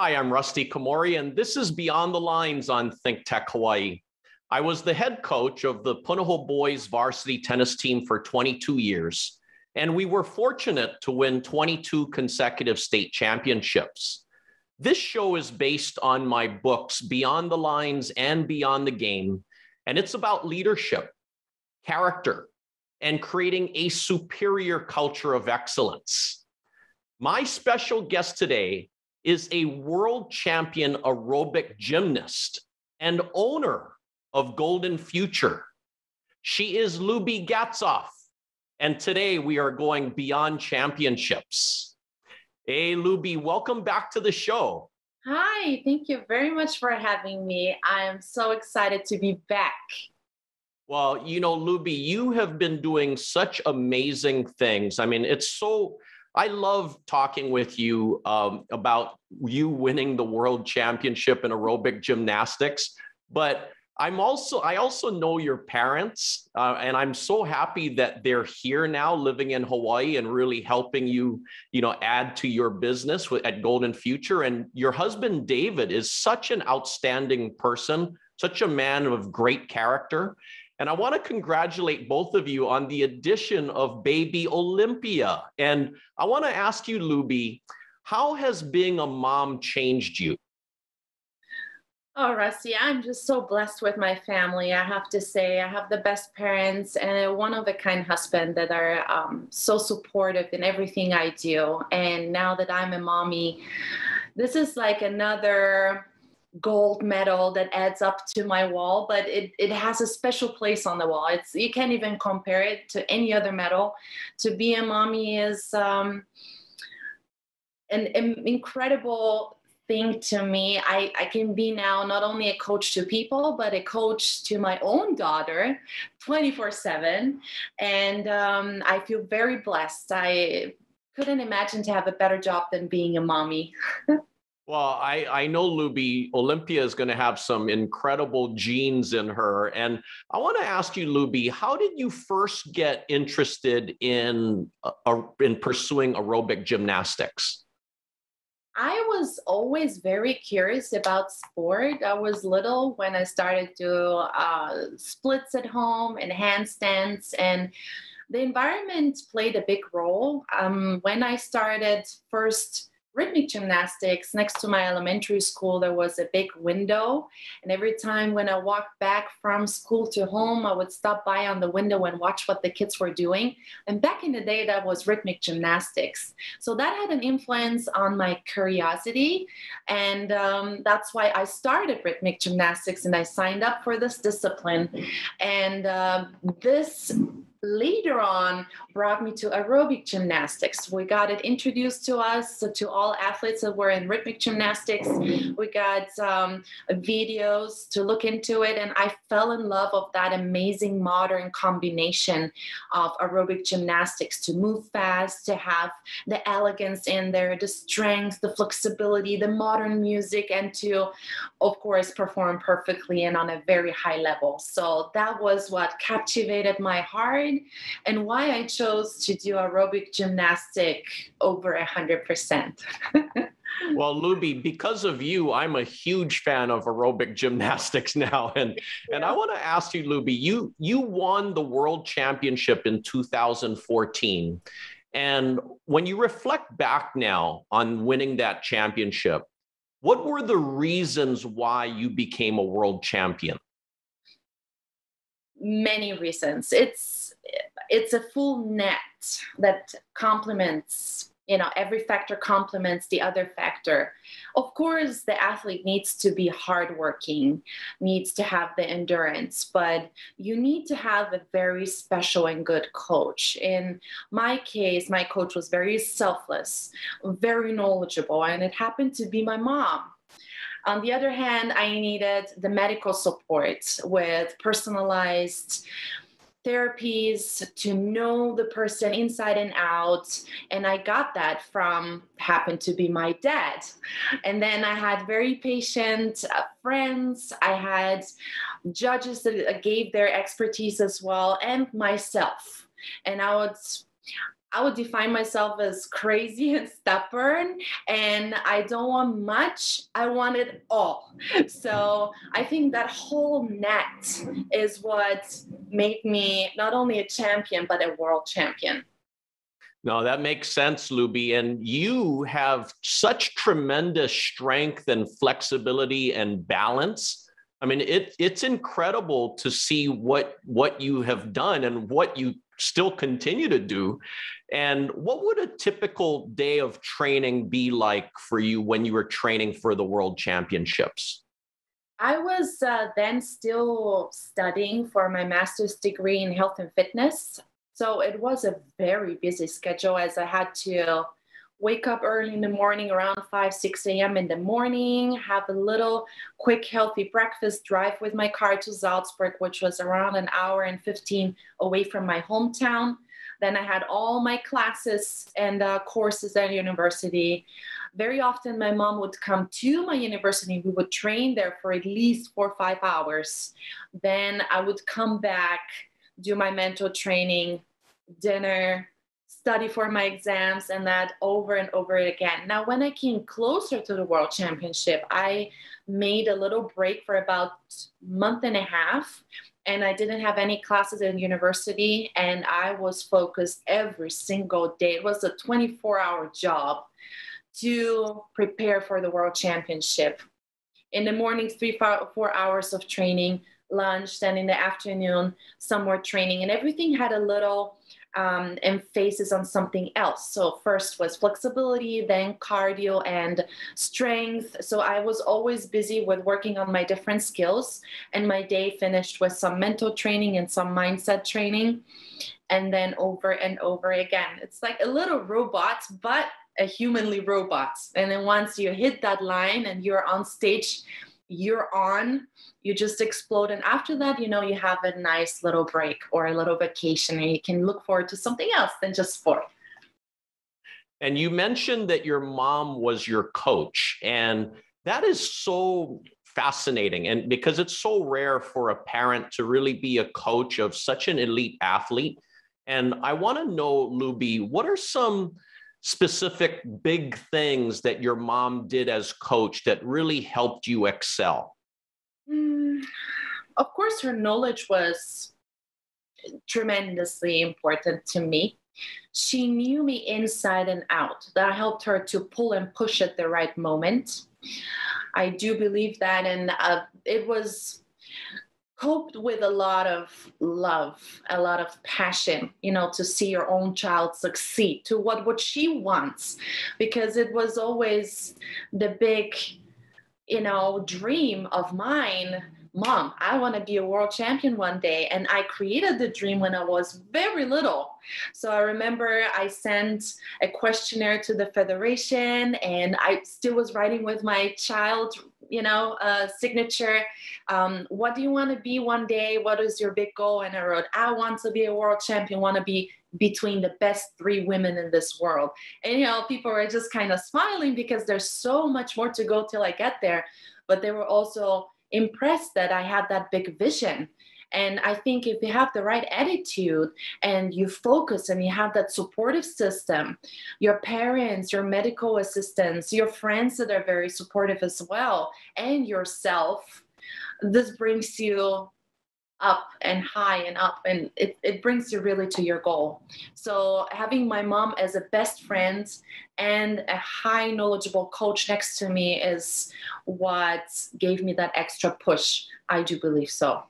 Hi, I'm Rusty Komori, and this is Beyond the Lines on Think Tech Hawaii. I was the head coach of the Punahou Boys varsity tennis team for 22 years, and we were fortunate to win 22 consecutive state championships. This show is based on my books, Beyond the Lines and Beyond the Game, and it's about leadership, character, and creating a superior culture of excellence. My special guest today is a world champion aerobic gymnast and owner of Golden Future. She is Lubi Gazov, and today we are going beyond championships. Hey, Lubi, welcome back to the show. Hi, thank you very much for having me. I am so excited to be back. Well, you know, Lubi, you have been doing such amazing things. I mean, it's so I love talking with you um, about you winning the world championship in aerobic gymnastics, but I'm also I also know your parents, uh, and I'm so happy that they're here now, living in Hawaii, and really helping you, you know, add to your business with, at Golden Future. And your husband David is such an outstanding person, such a man of great character, and I want to congratulate both of you on the addition of baby Olympia. And I want to ask you, Lubi, how has being a mom changed you? Oh, Rusty, I'm just so blessed with my family. I have to say, I have the best parents and one of a kind husband that are um, so supportive in everything I do. And now that I'm a mommy, this is like another gold medal that adds up to my wall but it, it has a special place on the wall. It's you can't even compare it to any other medal. To be a mommy is um, an, an incredible thing to me. I, I can be now not only a coach to people but a coach to my own daughter 24 7 and um, i feel very blessed. I couldn't imagine to have a better job than being a mommy Well, I, I know Lubi, Olympia is going to have some incredible genes in her. And I want to ask you, Lubi, how did you first get interested in, uh, in pursuing aerobic gymnastics? I was always very curious about sport. I was little when I started to uh, splits at home and handstands, and the environment played a big role. Um, when I started first rhythmic gymnastics next to my elementary school there was a big window. And every time when i walked back from school to home i would stop by on the window and watch what the kids were doing. And back in the day that was rhythmic gymnastics. So that had an influence on my curiosity. And um, that's why i started rhythmic gymnastics and i signed up for this discipline. And uh, this later on brought me to aerobic gymnastics. We got it introduced to us, so to all athletes that were in rhythmic gymnastics. We got um, videos to look into it, and I fell in love of that amazing modern combination of aerobic gymnastics to move fast, to have the elegance in there, the strength, the flexibility, the modern music, and to, of course, perform perfectly and on a very high level. So that was what captivated my heart and why I chose to do aerobic gymnastic over a hundred percent. well, Lubi, because of you, I'm a huge fan of aerobic gymnastics now. And yeah. and I want to ask you, Lubi, you you won the world championship in 2014. And when you reflect back now on winning that championship, what were the reasons why you became a world champion? Many reasons. It's it's a full net that complements you know every factor complements the other factor. Of course the athlete needs to be hardworking needs to have the endurance but you need to have a very special and good coach. In my case my coach was very selfless very knowledgeable and it happened to be my mom. On the other hand i needed the medical support with personalized therapies to know the person inside and out. And I got that from happened to be my dad. And then I had very patient uh, friends. I had judges that gave their expertise as well, and myself. And I would I would define myself as crazy and stubborn, and I don't want much. I want it all. So I think that whole net is what made me not only a champion, but a world champion. No, that makes sense, Lubi. And you have such tremendous strength and flexibility and balance. I mean, it, it's incredible to see what what you have done and what you still continue to do. And what would a typical day of training be like for you when you were training for the World Championships? I was uh, then still studying for my master's degree in health and fitness. So it was a very busy schedule as I had to wake up early in the morning around 5 6 a.m in the morning have a little quick healthy breakfast drive with my car to salzburg which was around an hour and 15 away from my hometown. Then i had all my classes and uh, courses at university. Very often my mom would come to my university. We would train there for at least four or five hours. Then i would come back do my mental training dinner study for my exams and that over and over again. Now, when I came closer to the World Championship, I made a little break for about a month and a half and I didn't have any classes in university and I was focused every single day. It was a 24 hour job to prepare for the World Championship. In the morning, three, four hours of training, lunch, then in the afternoon, some more training, and everything had a little um, emphasis on something else. So, first was flexibility, then cardio and strength. So, I was always busy with working on my different skills, and my day finished with some mental training and some mindset training. And then over and over again. It's like a little robot, but a humanly robot. And then once you hit that line and you're on stage, you're on, you just explode. And after that, you know, you have a nice little break or a little vacation and you can look forward to something else than just sport. And you mentioned that your mom was your coach. And that is so fascinating. And because it's so rare for a parent to really be a coach of such an elite athlete. And I want to know, Lubi, what are some specific big things that your mom did as coach that really helped you excel? Mm, of course, her knowledge was tremendously important to me. She knew me inside and out. That helped her to pull and push at the right moment. I do believe that, and uh, it was coped with a lot of love a lot of passion you know to see your own child succeed to what what she wants. Because it was always the big you know dream of mine mom i want to be a world champion one day. And i created the dream when i was very little. So i remember i sent a questionnaire to the federation and i still was writing with my child you know uh, signature. Um, what do you want to be one day? What is your big goal and i wrote i want to be a world champion want to be between the best three women in this world. And you know people were just kind of smiling because there's so much more to go till i get there. But they were also impressed that i had that big vision and I think if you have the right attitude and you focus and you have that supportive system, your parents, your medical assistants, your friends that are very supportive as well, and yourself, this brings you up and high and up and it, it brings you really to your goal. So having my mom as a best friend and a high knowledgeable coach next to me is what gave me that extra push. I do believe so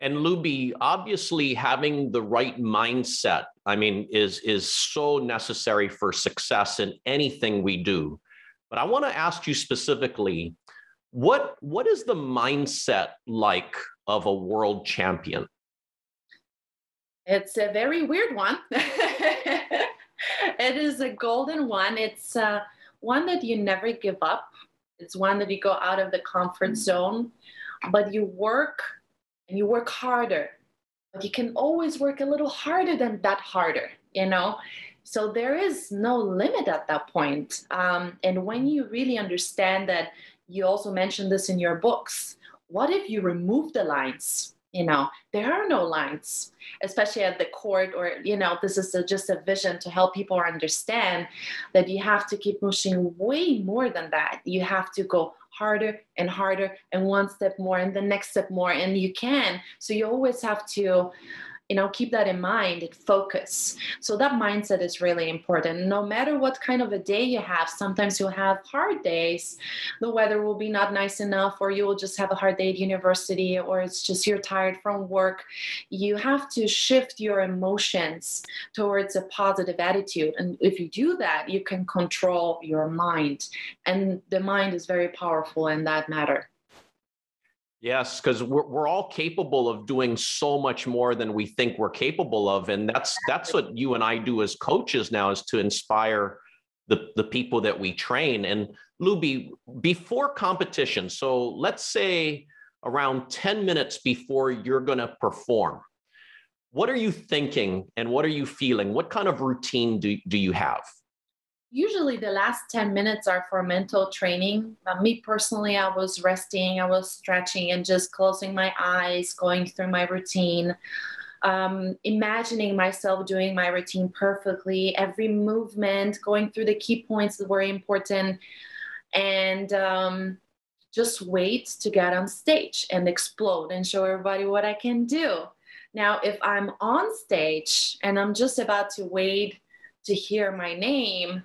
and Lubi, obviously having the right mindset, I mean, is is so necessary for success in anything we do. But I want to ask you specifically, what what is the mindset like of a world champion? It's a very weird one. it is a golden one. It's uh, one that you never give up. It's one that you go out of the comfort zone, but you work and you work harder but you can always work a little harder than that harder you know? So there is no limit at that point. Um, and when you really understand that you also mentioned this in your books what if you remove the lines you know? There are no lines especially at the court or you know this is a, just a vision to help people understand that you have to keep pushing way more than that. You have to go harder and harder and one step more and the next step more and you can. So you always have to you know keep that in mind and focus. So that mindset is really important. No matter what kind of a day you have sometimes you'll have hard days. The weather will be not nice enough or you will just have a hard day at university or it's just you're tired from work. You have to shift your emotions towards a positive attitude. And if you do that you can control your mind. And the mind is very powerful in that matter Yes, because we're, we're all capable of doing so much more than we think we're capable of. And that's that's what you and I do as coaches now is to inspire the, the people that we train. And Lubi, before competition, so let's say around 10 minutes before you're going to perform, what are you thinking and what are you feeling? What kind of routine do, do you have? Usually the last 10 minutes are for mental training. Uh, me personally, I was resting, I was stretching and just closing my eyes, going through my routine, um, imagining myself doing my routine perfectly, every movement, going through the key points that were important, and um, just wait to get on stage and explode and show everybody what I can do. Now, if I'm on stage and I'm just about to wait to hear my name,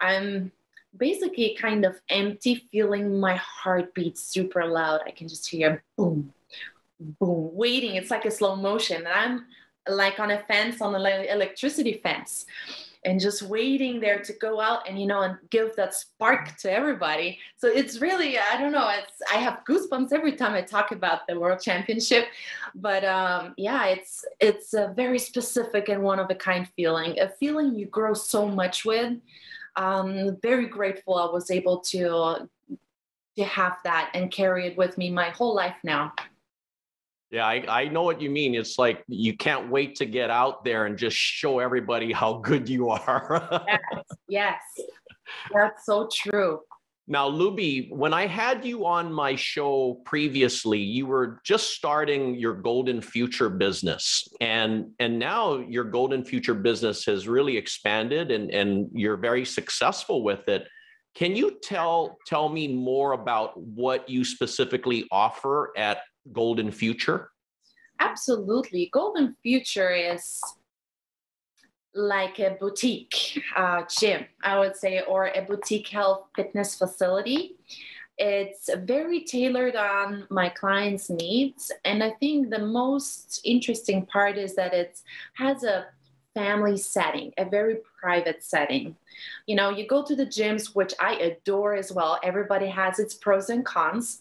I'm basically kind of empty, feeling my heartbeat super loud. I can just hear boom, boom, waiting. It's like a slow motion. And I'm like on a fence, on an electricity fence, and just waiting there to go out and, you know, and give that spark to everybody. So it's really, I don't know, it's, I have goosebumps every time I talk about the world championship. But um, yeah, it's, it's a very specific and one of a kind feeling, a feeling you grow so much with um, very grateful I was able to to have that and carry it with me my whole life now. Yeah, I, I know what you mean. It's like you can't wait to get out there and just show everybody how good you are. yes, yes, that's so true. Now, Lubi, when I had you on my show previously, you were just starting your Golden Future business. And, and now your Golden Future business has really expanded and, and you're very successful with it. Can you tell, tell me more about what you specifically offer at Golden Future? Absolutely. Golden Future is like a boutique uh, gym, I would say, or a boutique health fitness facility. It's very tailored on my clients' needs. And I think the most interesting part is that it has a family setting, a very private setting. You know, you go to the gyms, which I adore as well. Everybody has its pros and cons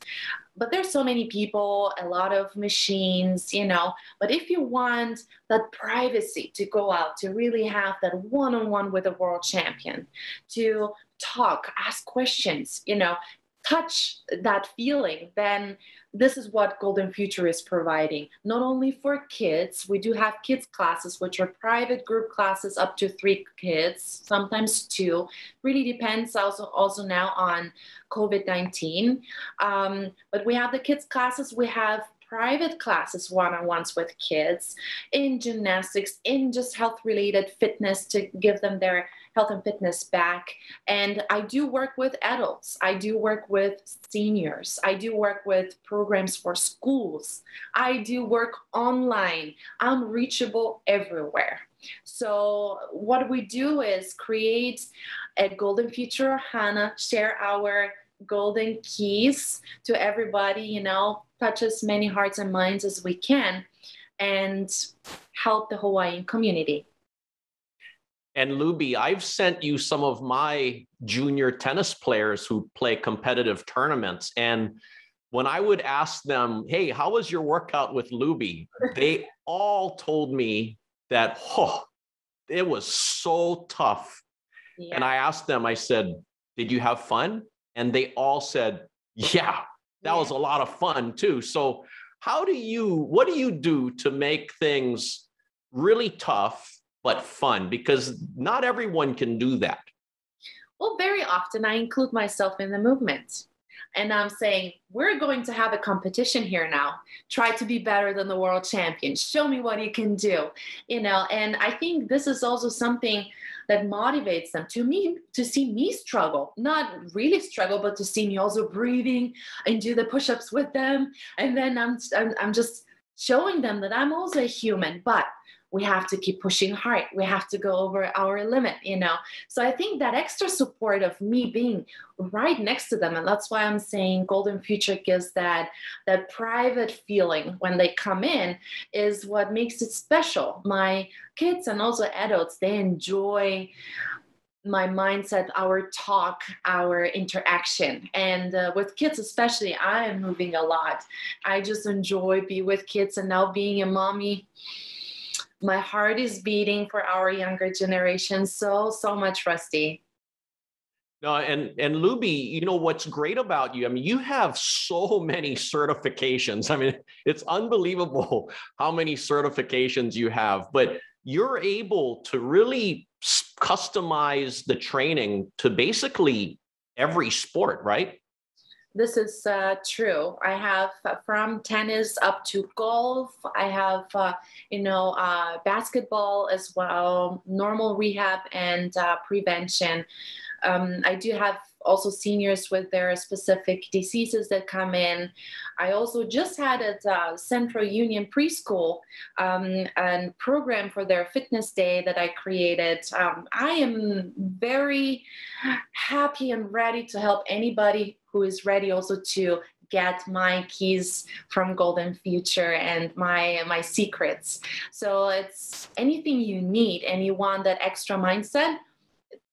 but there's so many people, a lot of machines, you know. But if you want that privacy to go out, to really have that one on one with a world champion, to talk, ask questions, you know, touch that feeling, then this is what Golden Future is providing. Not only for kids, we do have kids classes, which are private group classes up to three kids, sometimes two. Really depends also, also now on COVID 19. Um, but we have the kids classes, we have private classes one-on-ones with kids in gymnastics in just health related fitness to give them their health and fitness back. And i do work with adults. I do work with seniors. I do work with programs for schools. I do work online. I'm reachable everywhere. So what we do is create a golden future hana share our golden keys to everybody you know touch as many hearts and minds as we can and help the Hawaiian community. And Lubi, I've sent you some of my junior tennis players who play competitive tournaments. And when I would ask them, hey, how was your workout with Lubi? They all told me that, oh, it was so tough. Yeah. And I asked them, I said, did you have fun? And they all said, yeah, that was a lot of fun too. So, how do you, what do you do to make things really tough but fun? Because not everyone can do that. Well, very often I include myself in the movement. And I'm saying, we're going to have a competition here now. Try to be better than the world champion. Show me what you can do. You know, and I think this is also something that motivates them to me to see me struggle not really struggle but to see me also breathing and do the push-ups with them and then i'm i'm, I'm just showing them that i'm also a human but we have to keep pushing hard we have to go over our limit you know so i think that extra support of me being right next to them and that's why i'm saying golden future gives that that private feeling when they come in is what makes it special my kids and also adults they enjoy my mindset, our talk, our interaction. And uh, with kids, especially, I am moving a lot. I just enjoy be with kids. And now being a mommy, my heart is beating for our younger generation. So so much rusty. No and and lubi you know what's great about you? I mean you have so many certifications. I mean it's unbelievable how many certifications you have but you're able to really customize the training to basically every sport right this is uh, true. I have uh, from tennis up to golf. I have, uh, you know, uh, basketball as well, normal rehab and uh, prevention. Um, I do have also seniors with their specific diseases that come in. I also just had at uh, Central Union Preschool um, a program for their fitness day that I created. Um, I am very happy and ready to help anybody who is ready also to get my keys from golden future and my my secrets so it's anything you need and you want that extra mindset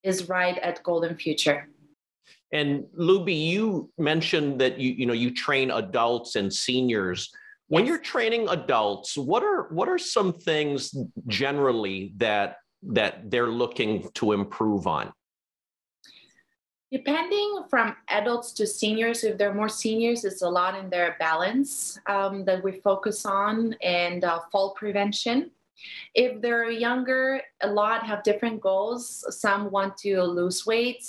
is right at golden future and Lubi, you mentioned that you you know you train adults and seniors. When yes. you're training adults, what are what are some things generally that that they're looking to improve on? Depending from adults to seniors, if they're more seniors, it's a lot in their balance um, that we focus on and uh, fall prevention. If they're younger, a lot have different goals. Some want to lose weight,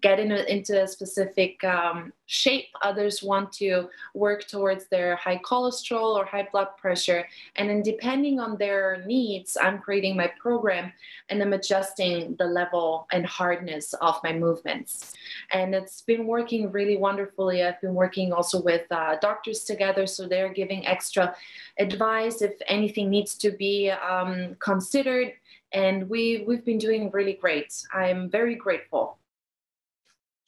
get in a, into a specific um, shape. Others want to work towards their high cholesterol or high blood pressure. And then, depending on their needs, I'm creating my program and I'm adjusting the level and hardness of my movements. And it's been working really wonderfully. I've been working also with uh, doctors together, so they're giving extra advice if anything needs to be um, considered. And we, we've been doing really great. I'm very grateful.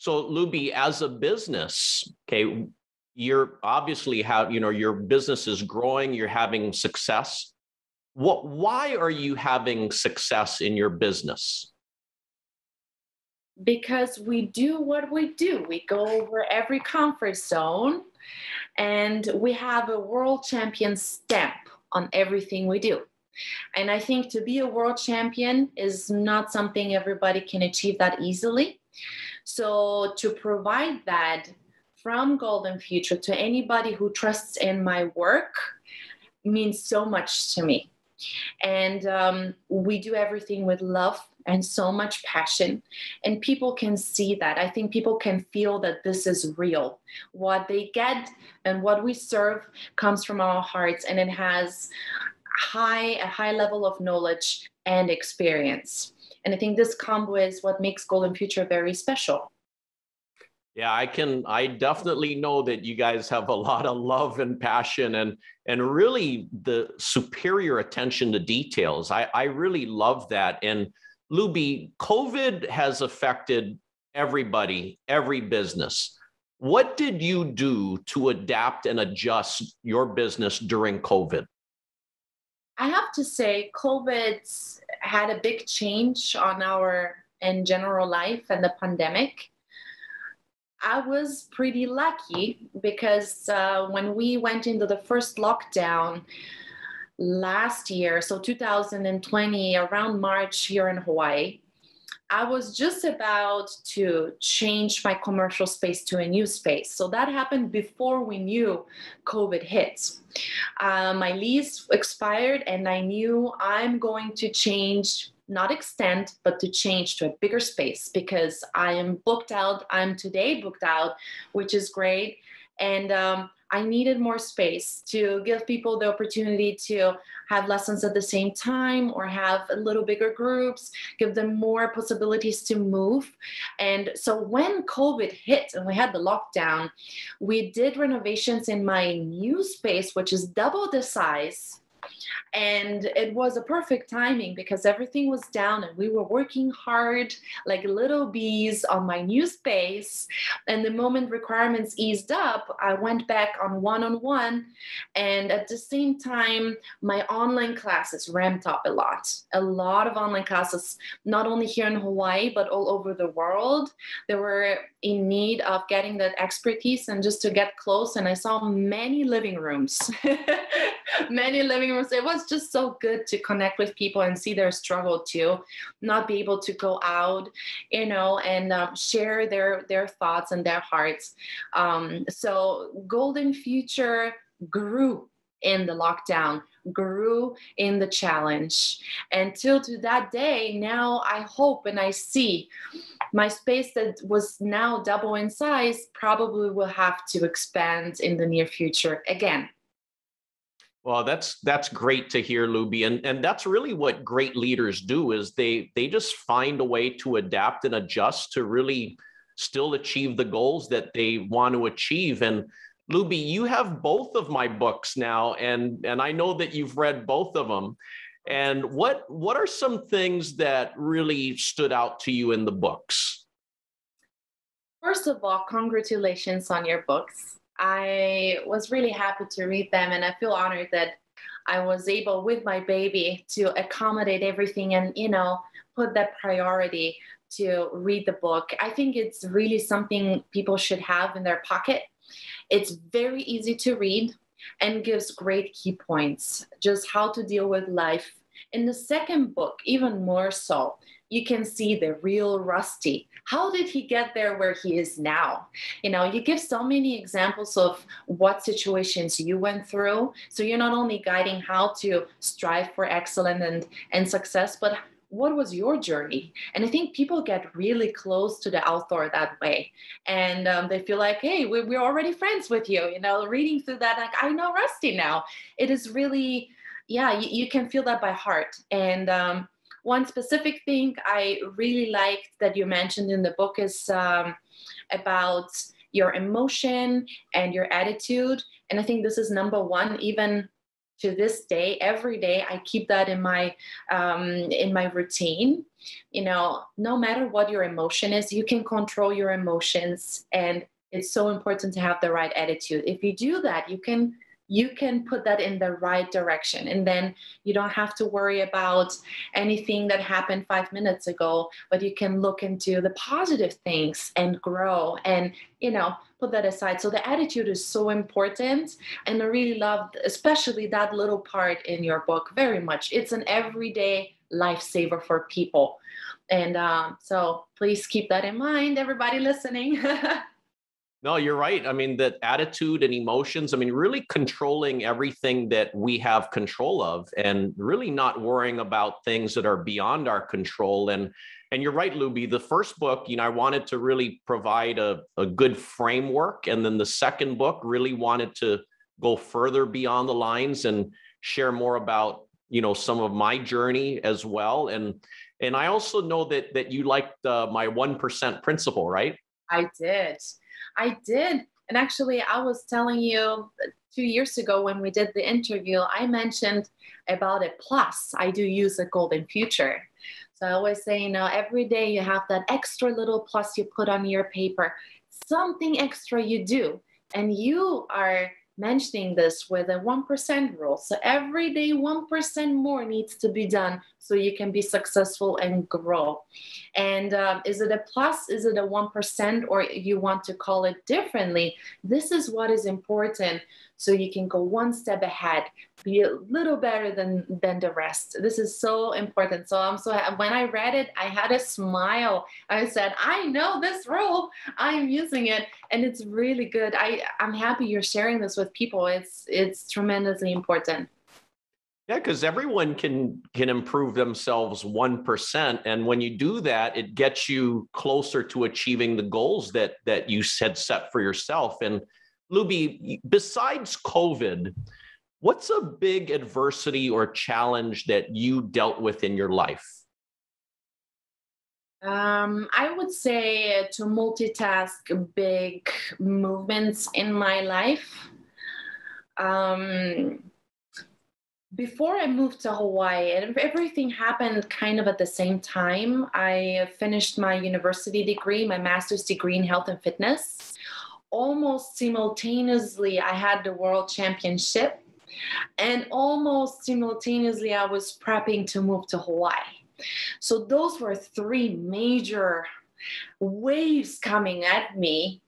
So, Lubi, as a business, okay, you're obviously have you know your business is growing, you're having success. What? Why are you having success in your business? Because we do what we do. We go over every comfort zone, and we have a world champion stamp on everything we do. And I think to be a world champion is not something everybody can achieve that easily. So to provide that from Golden Future to anybody who trusts in my work means so much to me. And um, we do everything with love and so much passion. And people can see that. I think people can feel that this is real. What they get and what we serve comes from our hearts and it has high a high level of knowledge and experience. And I think this combo is what makes Golden Future very special. Yeah, I can I definitely know that you guys have a lot of love and passion and and really the superior attention to details. I, I really love that. And Lubi, COVID has affected everybody, every business. What did you do to adapt and adjust your business during COVID? I have to say, COVID had a big change on our in general life and the pandemic. I was pretty lucky because uh, when we went into the first lockdown last year, so 2020, around March here in Hawaii, I was just about to change my commercial space to a new space. So that happened before we knew COVID hit. Uh, my lease expired, and I knew I'm going to change not extend, but to change to a bigger space because I am booked out. I'm today booked out, which is great. And um, I needed more space to give people the opportunity to have lessons at the same time or have a little bigger groups, give them more possibilities to move. And so when COVID hit and we had the lockdown, we did renovations in my new space, which is double the size and it was a perfect timing because everything was down and we were working hard like little bees on my new space. And the moment requirements eased up i went back on one-on-one. And at the same time my online classes ramped up a lot. A lot of online classes not only here in hawaii but all over the world. They were in need of getting that expertise and just to get close. And i saw many living rooms many living rooms it was just so good to connect with people and see their struggle too not be able to go out you know and um, share their their thoughts and their hearts. Um, so golden future grew in the lockdown grew in the challenge. Until to that day now i hope and i see my space that was now double in size probably will have to expand in the near future again well, that's that's great to hear, Lubi, and and that's really what great leaders do is they they just find a way to adapt and adjust to really still achieve the goals that they want to achieve. And Lubi, you have both of my books now, and and I know that you've read both of them. And what what are some things that really stood out to you in the books? First of all, congratulations on your books. I was really happy to read them, and I feel honored that I was able, with my baby, to accommodate everything and, you know, put that priority to read the book. I think it's really something people should have in their pocket. It's very easy to read and gives great key points, just how to deal with life. In the second book, even more so, you can see the real Rusty. How did he get there where he is now? You know, you give so many examples of what situations you went through. So you're not only guiding how to strive for excellence and, and success, but what was your journey? And I think people get really close to the author that way. And um, they feel like, hey, we, we're already friends with you. You know, reading through that, like, I know Rusty now. It is really, yeah, you, you can feel that by heart. And um, one specific thing I really liked that you mentioned in the book is um, about your emotion and your attitude. And I think this is number one, even to this day every day i keep that in my um, in my routine you know no matter what your emotion is you can control your emotions and it's so important to have the right attitude if you do that you can you can put that in the right direction. And then you don't have to worry about anything that happened five minutes ago, but you can look into the positive things and grow and, you know, put that aside. So the attitude is so important. And I really loved, especially that little part in your book very much. It's an everyday lifesaver for people. And um, so please keep that in mind, everybody listening. No, you're right. I mean, that attitude and emotions, I mean, really controlling everything that we have control of and really not worrying about things that are beyond our control. And and you're right, Lubi. The first book, you know, I wanted to really provide a, a good framework. And then the second book really wanted to go further beyond the lines and share more about, you know, some of my journey as well. And and I also know that that you liked uh, my one percent principle, right? I did. I did. And actually, I was telling you two years ago when we did the interview, I mentioned about a plus. I do use a golden future. So I always say, you know, every day you have that extra little plus you put on your paper, something extra you do. And you are mentioning this with a 1% rule. So every day, 1% more needs to be done so you can be successful and grow. And um, is it a plus? Is it a 1%? Or you want to call it differently? This is what is important so you can go one step ahead be a little better than than the rest this is so important so i'm so when i read it i had a smile i said i know this rule i'm using it and it's really good i i'm happy you're sharing this with people it's it's tremendously important Yeah, because everyone can can improve themselves one percent, and when you do that, it gets you closer to achieving the goals that that you had set for yourself. And Lubi, besides COVID, what's a big adversity or challenge that you dealt with in your life? Um, I would say to multitask big movements in my life. Um, before I moved to Hawaii, and everything happened kind of at the same time. I finished my university degree, my master's degree in health and fitness. Almost simultaneously, I had the world championship, and almost simultaneously, I was prepping to move to Hawaii. So, those were three major waves coming at me.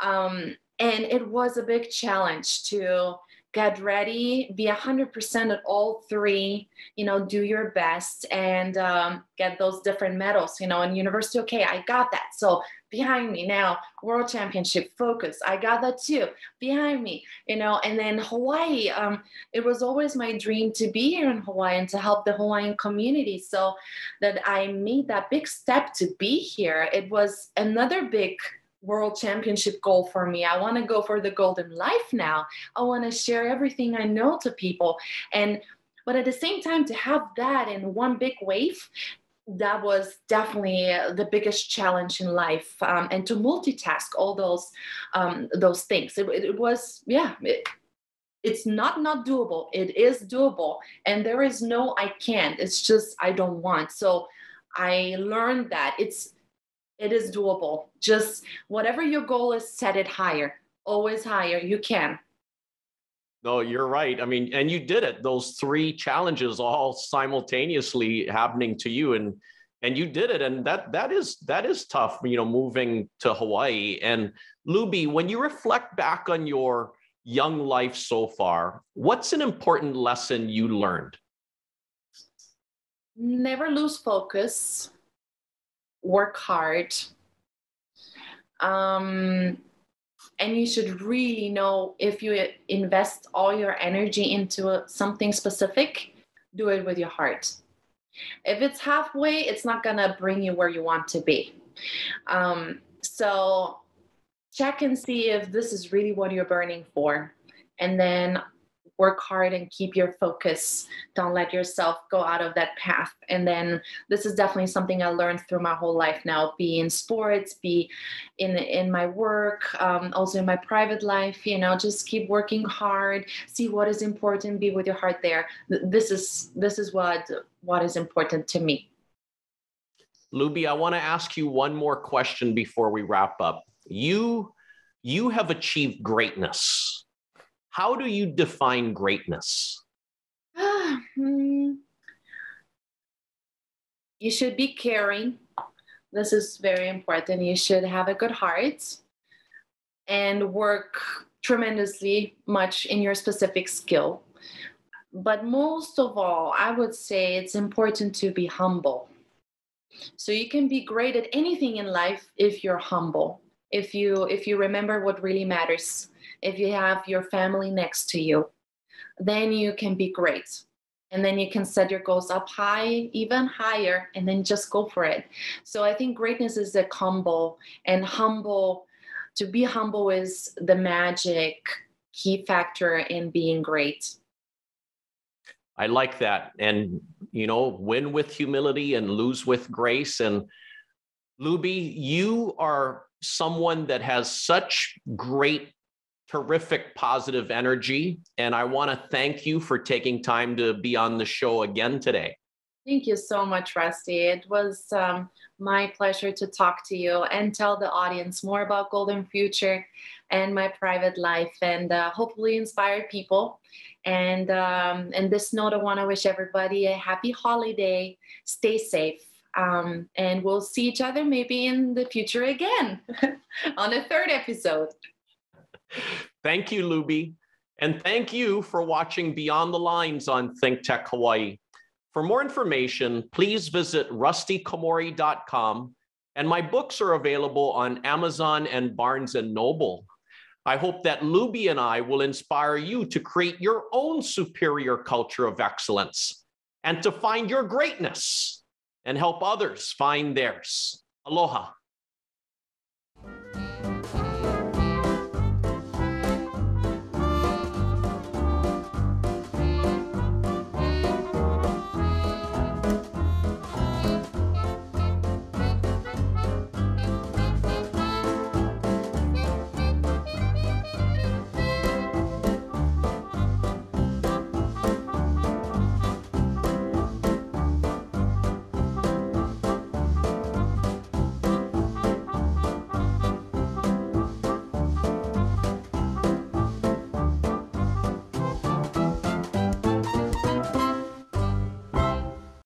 Um, and it was a big challenge to get ready, be 100% at all three, you know, do your best and um, get those different medals, you know, in university. Okay, I got that. So behind me now, world championship focus. I got that too behind me, you know, and then Hawaii. Um, it was always my dream to be here in Hawaii and to help the Hawaiian community. So that I made that big step to be here. It was another big world championship goal for me. I want to go for the golden life now. I want to share everything I know to people. And but at the same time to have that in one big wave that was definitely the biggest challenge in life um, and to multitask all those um, those things it, it was yeah it, it's not not doable it is doable and there is no i can't it's just i don't want so i learned that it's it is doable. Just whatever your goal is, set it higher. Always higher. You can. No, you're right. I mean, and you did it. Those three challenges all simultaneously happening to you, and and you did it. And that that is that is tough. You know, moving to Hawaii. And Lubi, when you reflect back on your young life so far, what's an important lesson you learned? Never lose focus work hard. Um, and you should really know if you invest all your energy into something specific, do it with your heart. If it's halfway, it's not going to bring you where you want to be. Um, so check and see if this is really what you're burning for. And then work hard and keep your focus. Don't let yourself go out of that path. And then this is definitely something I learned through my whole life now, be in sports, be in in my work, um, also in my private life, you know, just keep working hard, see what is important, be with your heart there. This is this is what what is important to me. Lubi, I want to ask you one more question before we wrap up. You you have achieved greatness how do you define greatness? Hmm. you should be caring. This is very important. You should have a good heart and work tremendously much in your specific skill. But most of all, I would say it's important to be humble. So you can be great at anything in life if you're humble. If you if you remember what really matters if you have your family next to you, then you can be great. And then you can set your goals up high, even higher, and then just go for it. So I think greatness is a combo, and humble, to be humble is the magic key factor in being great. I like that. And, you know, win with humility and lose with grace. And Lubi, you are someone that has such great terrific positive energy. And I want to thank you for taking time to be on the show again today. Thank you so much, Rusty. It was um, my pleasure to talk to you and tell the audience more about Golden Future and my private life and uh, hopefully inspire people. And um, and this note, I want to wish everybody a happy holiday. Stay safe. Um, and we'll see each other maybe in the future again on a third episode. Thank you, Lubi. And thank you for watching Beyond the Lines on Think Tech Hawaii. For more information, please visit rustykomori.com. And my books are available on Amazon and Barnes and Noble. I hope that Lubi and I will inspire you to create your own superior culture of excellence and to find your greatness and help others find theirs. Aloha.